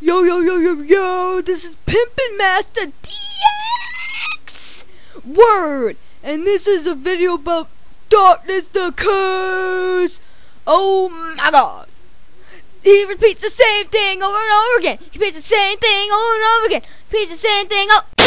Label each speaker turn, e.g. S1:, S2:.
S1: Yo, yo, yo, yo, yo, this is Pimpin' Master DX! Word! And this is a video about Darkness the Curse! Oh my god! He repeats the same thing over and over again! He repeats the same thing over and over again! He repeats the same thing, oh!